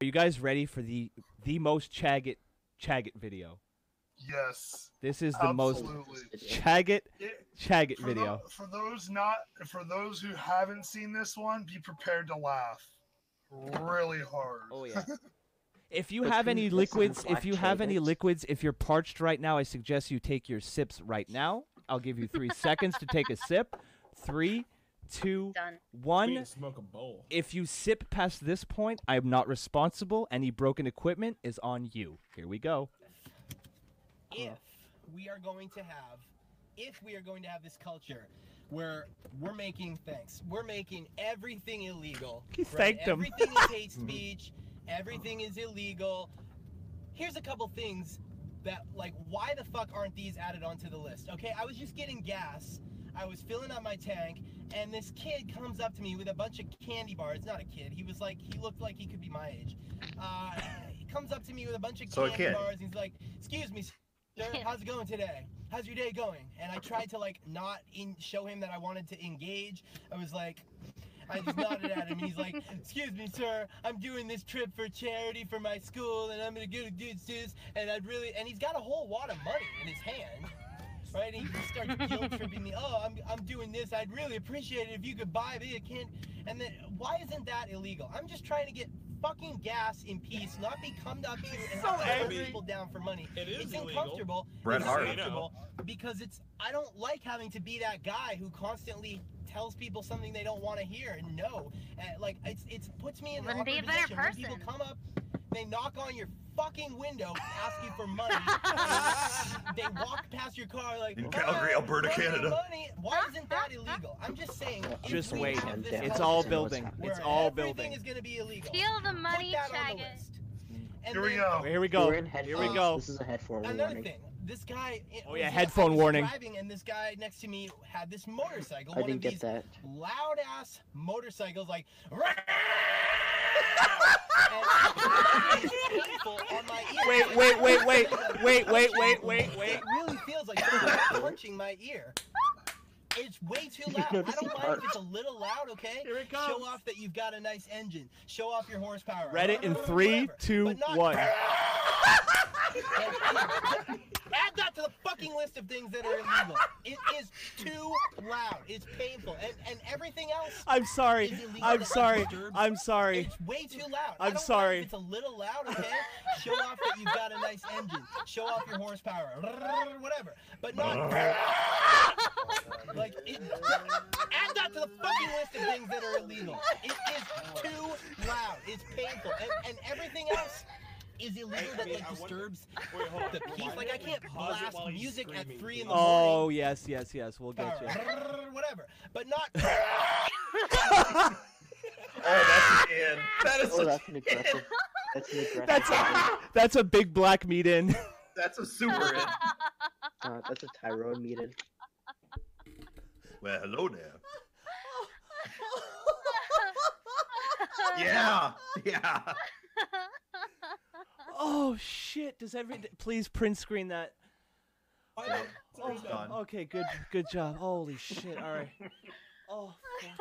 Are you guys ready for the the most Chaggot Chaggot video? Yes. This is the most Absolutely. Chaggot It- Chaggot for, video. tho- for those not, for those who haven't seen this one, be prepared to laugh really hard. Oh yeah. If you have any liquids, if you have any liquids, if you're parched right now, I suggest you take your sips right now. I'll give you three seconds to take a sip. Three, two, Done. one. smoke a bowl. If you sip past this point, I am not responsible. Any broken equipment is on you. Here we go. if we are going to have if we are going to have this culture where we're making thanks we're making everything illegal He right? thanked him. everything is hate speech everything is illegal here's a couple things that like why the fuck aren't these added onto the list okay i was just getting gas i was filling up my tank and this kid comes up to me with a bunch of candy bars. Not a kid. He was like he looked like he could be my age. Uh, he comes up to me with a bunch of So candy bars. And he's like excuse me sir. How's it going today? How's your day going? And i tried to like not in show him that i wanted to engage. I was like I just nodded at him, he's like, "Excuse me, sir. I'm doing this trip for charity for my school, and I'm gonna go to good this, and I'd really." And he's got a whole wad of money in his hand, right? And he just starts guilt tripping me. Oh, I'm, I'm doing this. I'd really appreciate it if you could buy me a can. And then why isn't that illegal? I'm just trying to get fucking gas in peace, not be come up to and So have to people down for money. It is it's illegal. uncomfortable. Bret it's Hart. uncomfortable because it's I don't like having to be that guy who constantly tells people something they don't want to hear and know. And uh, like it's it's puts me in an Then be awkward a better position when people come up, they knock on your fucking window, ask you for money. they walk past your car like In Calgary, "Oh, Alberta, money, Canada." Money. Why isn't that illegal? I'm just saying. Just wait. It's culture all building. It's where all everything building. is going to be illegal. Steal the money, Put that on the Chaggot. list. And Here we then- go. Here we go. We're Here we go. This is a headphone warning. Another warning. thing, this guy. Oh, yeah, I headphone warning. Driving, and this guy next to me had this motorcycle. I one didn't of get these that. loud ass motorcycles, like. and it's painful on my ear. Wait, wait, wait, wait, wait, wait, wait, wait, wait. It really feels like someone's punching my ear. It's way too loud. I don't mind if it's a little loud, okay? Here it comes. Show off that you've got a nice engine. Show off your horsepower. Read it in three, Whatever. two, one. Add that to the fucking list of things that are illegal. It is too loud. It's painful, and and everything else. I'm sorry. is I'm sorry. I'm sorry. It's way too loud. I I'm don't sorry. If it's a little loud, okay? Show off that you've got a nice engine. Show off your horsepower. Whatever. But not like it, add that to the fucking list of things that are illegal. It is too loud. It's painful, and and everything else is illegal I that mean, like disturbs Wait, hold on. the peace. Like I can't blast music at three in the morning. Oh yes, yes, yes. We'll get you. Whatever, but not. Oh, that's an in. That is Oh, such that's an aggressive. That's an aggressive. That's a that's a big black meat in. that's a super in. Uh, that's a Tyrone meeting. Well, hello there. Yeah, yeah. Oh shit! Does every please print screen that? Oh, Oh, done. okay, good, good job. Holy shit! All right. Oh.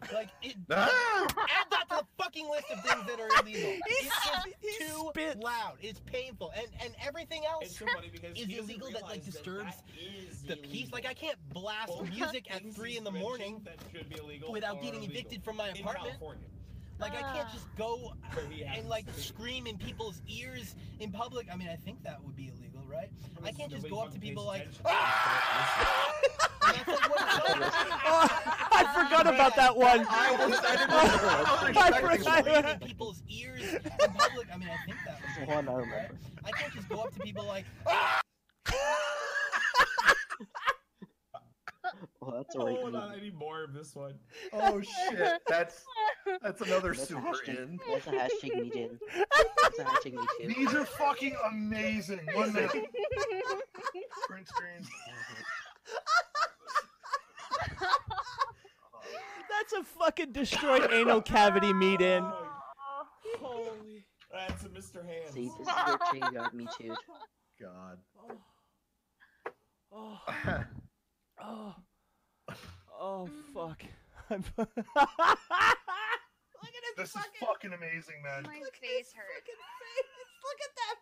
fuck. Like it. Ah! Add that to the fucking list of things that are illegal. He It s- is too spit. loud. It's painful, and and everything It's else so funny is illegal that like realize disturbs that is the peace. Like I can't blast Both music at three in the morning that should be illegal without getting illegal evicted from my in apartment. California. Like I can't just go and like scream in people's ears in public. I mean, I think that would be illegal, right? I can't just go up to people like. Ah! And that's like what it. Oh, I forgot about that one. I was, I didn't. I was I expecting forgot. Scream in people's ears in public. I mean, I think that That's was one I remember. I can't just go up to people like. Ah! Well, that's a rape Hold on, I meeting. need more of this one. Oh shit, that's that's another That's super hashtag. in. That's a hashtag meeting. That's a hashtag meeting. These are fucking amazing. One minute. Print screen. That's a fucking destroyed anal cavity meat in. Holy. That's a Mr. Hands. See, this is where Che got me too. God. Oh, oh, oh, oh fuck. I'm- Look at his This is fucking, fucking amazing, man. My look at face his hurts. face. Look at that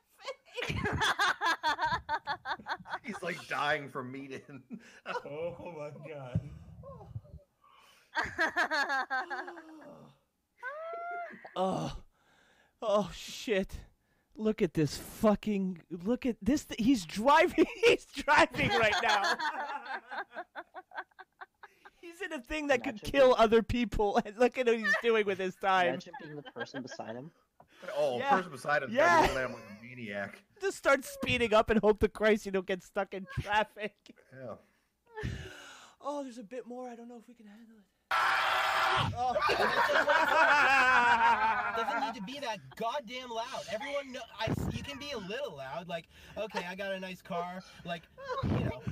face. He's like dying from meeting. Oh my god. Oh, oh shit! Look at this fucking. Look at this. th- He's driving. He's driving right now. He's in a thing that could kill being- other people. And look at what he's doing with his time. Imagine being the person beside him. oh, Yeah. person beside him. Yeah. Yeah. Him like a maniac. Just start speeding up and hope to Christ you don't get stuck in traffic. Yeah. Oh, there's a bit more. I don't know if we can handle it. doesn't need to be that goddamn loud. Everyone know I you can be a little loud, like, okay, I got a nice car, like, you know.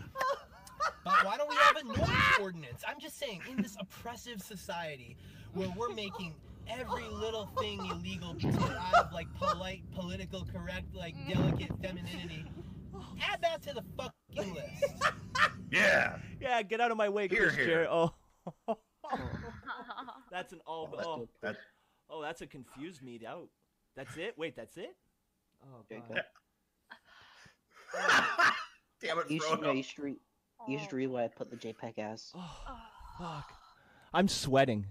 But why don't we have a noise ordinance? I'm just saying, in this oppressive society where we're making every little thing illegal to out of like polite, political correct, like delicate femininity, add that to the fucking list. Yeah. Yeah, get out of my way, Here, Chris here. Jer- Oh. that's an all. That's Oh, good. That, oh, that's a confused me out. That's it. Wait, that's it. Oh god. go. damn it, You should, no, Frodo. you should, re- you oh. should read what I put the JPEG as. Oh, ah. fuck. I'm sweating.